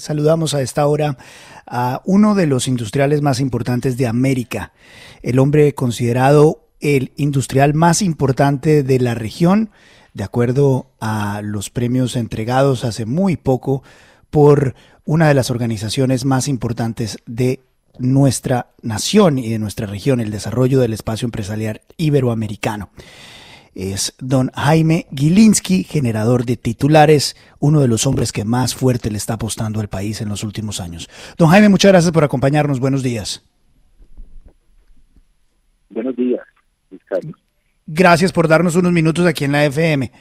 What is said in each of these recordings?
saludamos a esta hora a uno de los industriales más importantes de América, el hombre considerado el industrial más importante de la región, de acuerdo a los premios entregados hace muy poco por una de las organizaciones más importantes de nuestra nación y de nuestra región, el desarrollo del espacio empresarial iberoamericano es don Jaime Gilinski, generador de titulares, uno de los hombres que más fuerte le está apostando al país en los últimos años. Don Jaime, muchas gracias por acompañarnos. Buenos días. Buenos días, Carlos. Gracias por darnos unos minutos aquí en la FM.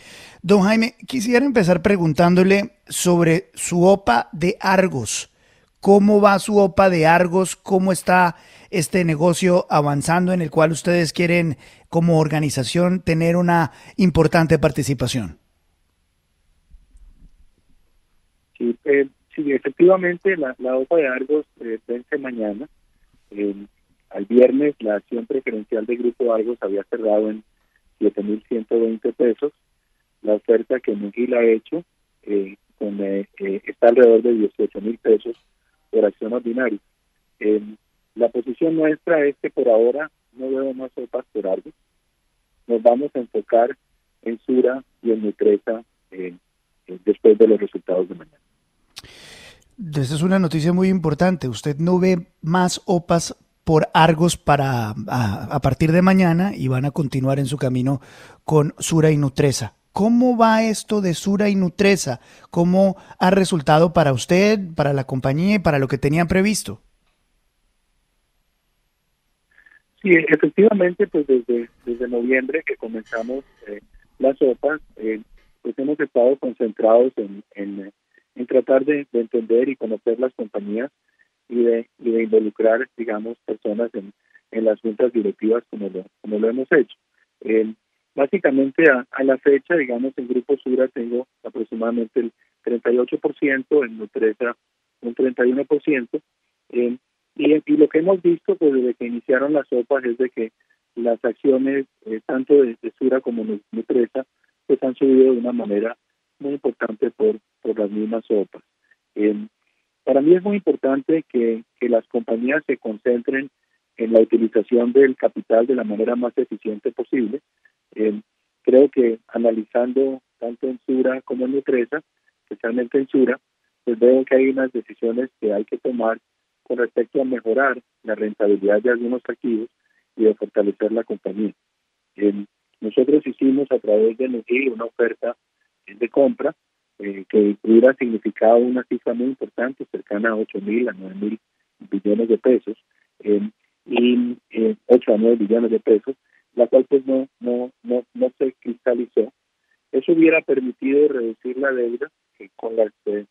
Don Jaime, quisiera empezar preguntándole sobre su OPA de Argos. ¿Cómo va su OPA de Argos? ¿Cómo está este negocio avanzando en el cual ustedes quieren como organización tener una importante participación? Sí, eh, efectivamente la, OPA de Argos eh, vence mañana. al viernes la acción preferencial de Grupo Argos había cerrado en 7.120 pesos. La oferta que Mugil ha hecho eh, está alrededor de 18.000 pesos por acción ordinaria. la posición nuestra es que por ahora no veo más sopas por algo. Nos vamos a enfocar en Sura y en Nutresa eh, eh, después de los resultados de mañana. Esa es una noticia muy importante. Usted no ve más OPAs por Argos para a, partir de mañana y van a continuar en su camino con Sura y Nutresa. ¿Cómo va esto de Sura y Nutresa? ¿Cómo ha resultado para usted, para la compañía y para lo que tenían previsto? Sí, efectivamente, pues desde, desde noviembre que comenzamos eh, las sopas, eh, pues hemos estado concentrados en, en, tratar de, entender y conocer las compañías y de, de involucrar, digamos, personas en, en las juntas directivas como lo, como lo hemos hecho. Eh, básicamente a, a, la fecha, digamos, en Grupo Sura tengo aproximadamente el 38%, en Nutresa un 31%. Eh, y, lo que hemos visto pues, desde que iniciaron las sopas es de que las acciones, eh, tanto de, Sura como de Nutresa, pues han subido de una manera muy importante por, por las mismas sopas. Eh, para mí es muy importante que, que las compañías se concentren en la utilización del capital de la manera más eficiente posible. Eh, creo que analizando tanto en Sura como en Nutresa, especialmente en Sura, pues veo que hay unas decisiones que hay que tomar con respecto a mejorar la rentabilidad de algunos activos y de fortalecer la compañía. nosotros hicimos a través de NG una oferta de compra eh, que hubiera significado una cifra muy importante, cercana a 8 mil a 9 mil billones de pesos, y eh, 8 a 9 billones de pesos, la cual pues no, no, no, no se cristalizó. Eso hubiera permitido reducir la deuda que con las eh,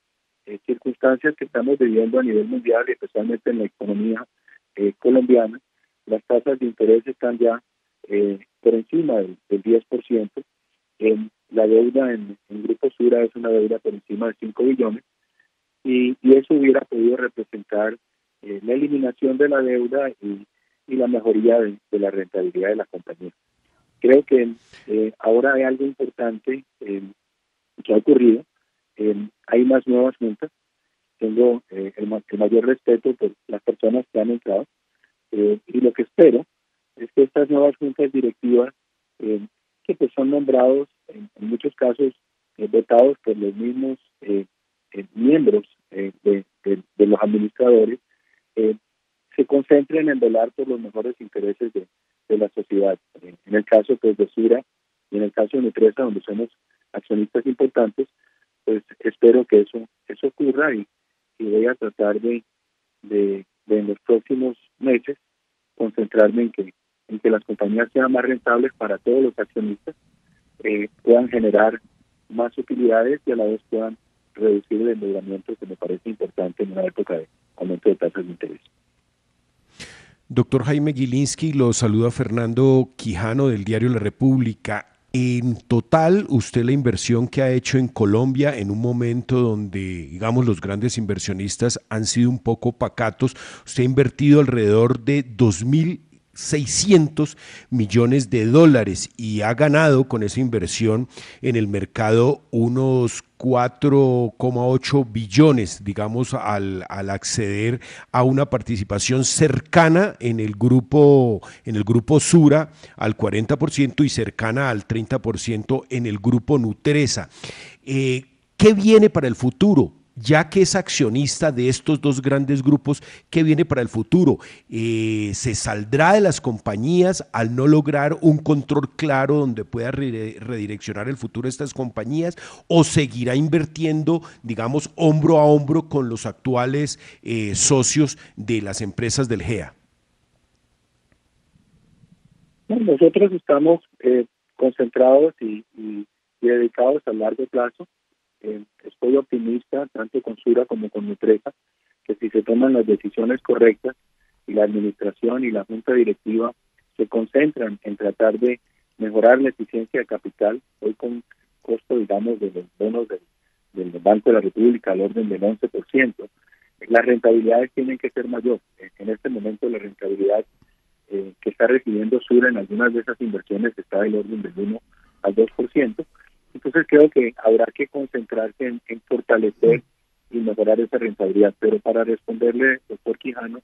eh, circunstancias que estamos viviendo a nivel mundial y especialmente en la economía eh, colombiana, las tasas de interés están ya eh, por encima del, 10%. En la deuda en, Grupo Sura es una deuda por encima de 5 billones y, eso hubiera podido representar la eliminación de la deuda y, la mejoría de, la rentabilidad de la compañía. Creo que ahora hay algo importante que ha ocurrido hay más nuevas juntas. Tengo eh, el, mayor respeto por las personas que han entrado eh, y lo que espero es que estas nuevas juntas directivas, eh, que pues son nombrados en, muchos casos votados por los mismos miembros de, los administradores, se concentren en velar por los mejores intereses de, la sociedad. en el caso pues, de Sura y en el caso de Nutresa, donde somos accionistas importantes, pues espero que eso eso ocurra y, voy a tratar de, de, en los próximos meses concentrarme en que en que las compañías sean más rentables para todos los accionistas eh, puedan generar más utilidades y a la vez puedan reducir el endeudamiento que me parece importante en una época de aumento de tasas de interés. Doctor Jaime Gilinski, lo saluda Fernando Quijano del diario La República. En total, usted la inversión que ha hecho en Colombia en un momento donde, digamos, los grandes inversionistas han sido un poco pacatos, usted ha invertido alrededor de 2.000 600 millones de dólares y ha ganado con esa inversión en el mercado unos 4,8 billones, digamos, al, al, acceder a una participación cercana en el grupo, en el grupo Sura al 40% y cercana al 30% en el grupo Nutresa. Eh, ¿Qué viene para el futuro? Ya que es accionista de estos dos grandes grupos, ¿qué viene para el futuro? Eh, ¿Se saldrá de las compañías al no lograr un control claro donde pueda redireccionar el futuro de estas compañías? ¿O seguirá invirtiendo, digamos, hombro a hombro con los actuales eh, socios de las empresas del GEA? Nosotros estamos eh, concentrados y, dedicados a largo plazo estoy optimista, tanto con Sura como con Nutresa, que si se toman las decisiones correctas y la administración y la junta directiva se concentran en tratar de mejorar la eficiencia de capital, hoy con costo, digamos, de los bonos del, Banco de la República al orden del 11%, las rentabilidades tienen que ser mayor. En este momento la rentabilidad eh, que está recibiendo Sura en algunas de esas inversiones está del orden del 1 al 2%, entonces creo que habrá que concentrarse en, fortalecer y mejorar esa rentabilidad. Pero para responderle, doctor Quijano,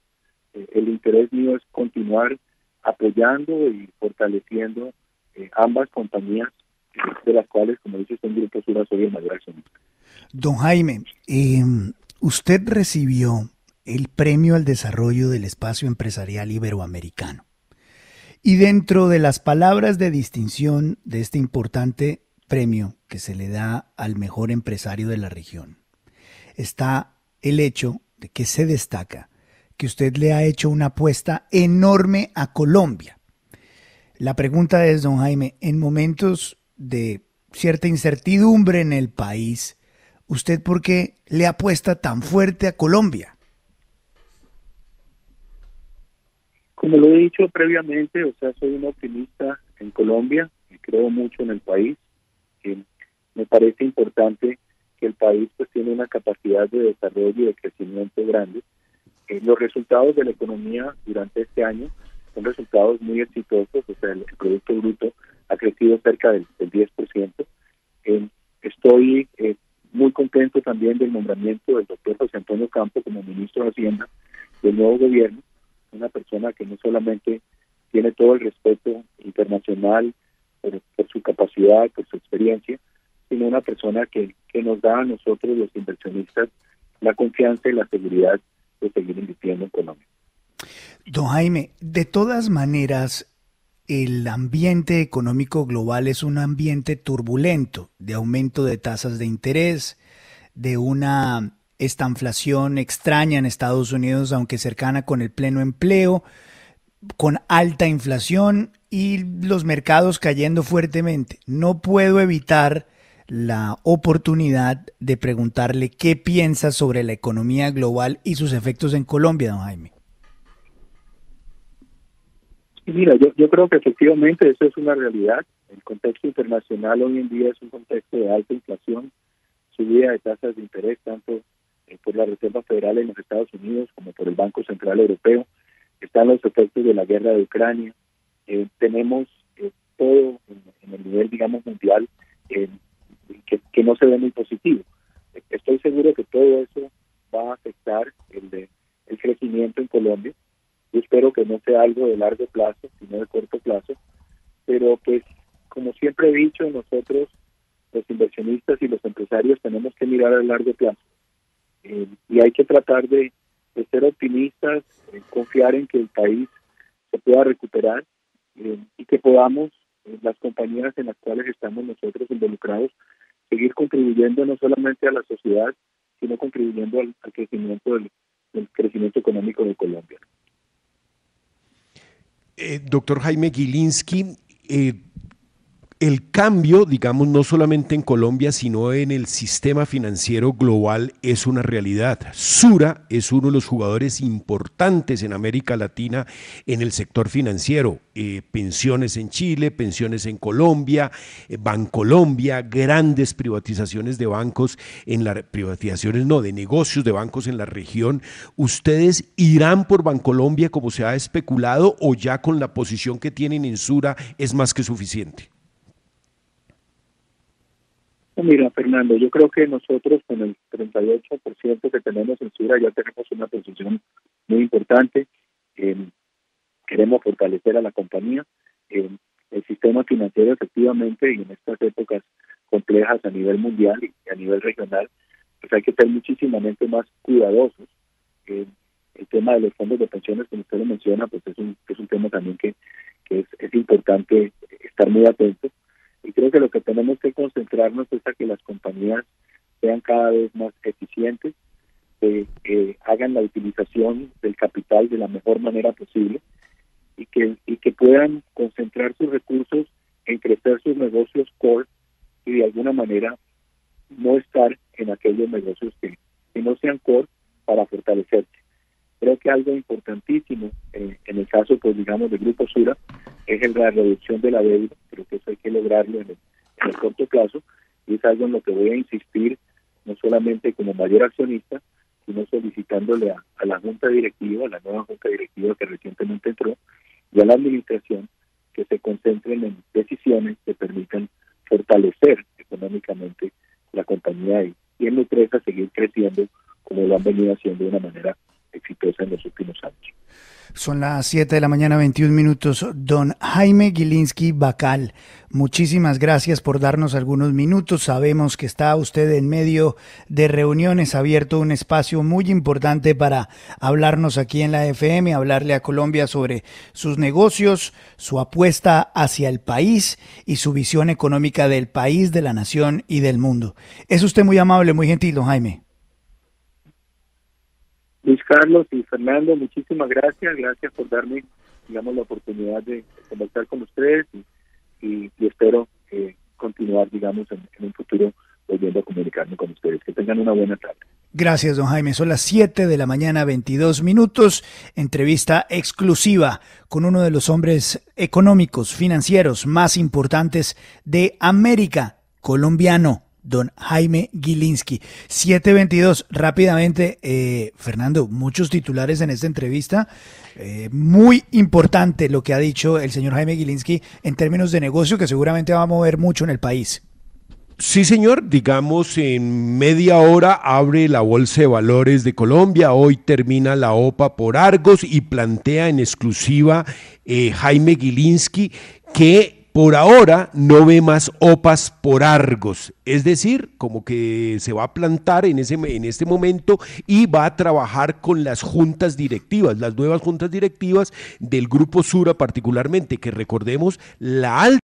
eh, el interés mío es continuar apoyando y fortaleciendo eh, ambas compañías, de las cuales, como dice un Grupo Sura, soy el mayor accionista. Don Jaime, em, usted recibió el Premio al Desarrollo del Espacio Empresarial Iberoamericano. Y dentro de las palabras de distinción de este importante premio que se le da al mejor empresario de la región está el hecho de que se destaca que usted le ha hecho una apuesta enorme a Colombia. La pregunta es, don Jaime, en momentos de cierta incertidumbre en el país, ¿usted por qué le apuesta tan fuerte a Colombia? Como lo he dicho previamente, o sea, soy un optimista en Colombia y creo mucho en el país me parece importante que el país pues tiene una capacidad de desarrollo y de crecimiento grande. Eh, los resultados de la economía durante este año son resultados muy exitosos, o sea, el, Producto Bruto ha crecido cerca del, 10%. Eh, estoy eh, muy contento también del nombramiento del doctor José Antonio Campo como ministro de Hacienda del nuevo gobierno, una persona que no solamente tiene todo el respeto internacional por, su capacidad, por su experiencia, sino una persona que, que nos da a nosotros los inversionistas la confianza y la seguridad de seguir invirtiendo en Colombia. Don Jaime, de todas maneras, el ambiente económico global es un ambiente turbulento, de aumento de tasas de interés, de una estanflación extraña en Estados Unidos, aunque cercana con el pleno empleo, con alta inflación y los mercados cayendo fuertemente. No puedo evitar la oportunidad de preguntarle qué piensa sobre la economía global y sus efectos en Colombia, don Jaime. Mira, yo, yo creo que efectivamente eso es una realidad. El contexto internacional hoy en día es un contexto de alta inflación, subida de tasas de interés tanto eh, por la Reserva Federal en los Estados Unidos como por el Banco Central Europeo. Están los efectos de la guerra de Ucrania, eh, tenemos eh, todo en, el nivel, digamos, mundial eh, que, no se ve muy positivo. Estoy seguro que todo eso va a afectar el, crecimiento en Colombia. Yo espero que no sea algo de largo plazo, sino de corto plazo. Pero pues, como siempre he dicho, nosotros, los inversionistas y los empresarios, tenemos que mirar a largo plazo. y hay que tratar de ser optimistas, confiar en que el país se pueda recuperar eh, y que podamos, eh, las compañías en las cuales estamos nosotros involucrados, seguir contribuyendo no solamente a la sociedad, sino contribuyendo al, crecimiento del, crecimiento económico de Colombia. Eh, doctor Jaime Gilinski, el cambio, digamos, no solamente en Colombia, sino en el sistema financiero global es una realidad. Sura es uno de los jugadores importantes en América Latina en el sector financiero. Eh, pensiones en Chile, pensiones en Colombia, eh, Bancolombia, grandes privatizaciones de bancos en la privatizaciones no, de negocios de bancos en la región. ¿Ustedes irán por Bancolombia como se ha especulado o ya con la posición que tienen en Sura es más que suficiente? Mira, Fernando, yo creo que nosotros con el 38% que tenemos en Sura ya tenemos una posición muy importante. queremos fortalecer a la compañía. el sistema financiero efectivamente y en estas épocas complejas a nivel mundial y a nivel regional, pues hay que ser muchísimamente más cuidadosos. el tema de los fondos de pensiones, como usted lo menciona, pues es un, es un tema también que, que es, es importante estar muy atentos y creo que lo que tenemos que concentrarnos es a que las compañías sean cada vez más eficientes, que hagan la utilización del capital de la mejor manera posible y que, y que puedan concentrar sus recursos en crecer sus negocios core y de alguna manera no estar en aquellos negocios que, que no sean core para fortalecerse. Creo que algo importantísimo eh, en el caso, pues digamos, del Grupo Sura es la reducción de la deuda. Creo que hay que lograrlo en el, corto plazo y es algo en lo que voy a insistir, no solamente como mayor accionista, sino solicitándole a, la Junta Directiva, a la nueva Junta Directiva que recientemente entró, y a la Administración que se concentren en decisiones que permitan fortalecer económicamente la compañía y, y en Nutresa seguir creciendo como lo han venido haciendo de una manera exitosa en los últimos años. Son las 7 de la mañana, 21 minutos. Don Jaime Gilinski Bacal, muchísimas gracias por darnos algunos minutos. Sabemos que está usted en medio de reuniones, abierto un espacio muy importante para hablarnos aquí en la FM, hablarle a Colombia sobre sus negocios, su apuesta hacia el país y su visión económica del país, de la nación y del mundo. Es usted muy amable, muy gentil, don Jaime. Luis Carlos y Fernando, muchísimas gracias, gracias por darme, digamos, la oportunidad de, conversar con ustedes y, espero eh, continuar, digamos, en, un futuro volviendo a comunicarme con ustedes. Que tengan una buena tarde. Gracias, don Jaime. Son las 7 de la mañana, 22 minutos. Entrevista exclusiva con uno de los hombres económicos, financieros más importantes de América, colombiano don Jaime Gilinski. 722, rápidamente, eh, Fernando, muchos titulares en esta entrevista. Eh, muy importante lo que ha dicho el señor Jaime Gilinski en términos de negocio que seguramente va a mover mucho en el país. Sí, señor. Digamos, en media hora abre la Bolsa de Valores de Colombia. Hoy termina la OPA por Argos y plantea en exclusiva eh, Jaime Gilinski que por ahora no ve más OPAs por Argos, es decir, como que se va a plantar en, ese, en este momento y va a trabajar con las juntas directivas, las nuevas juntas directivas del Grupo Sura particularmente, que recordemos la alta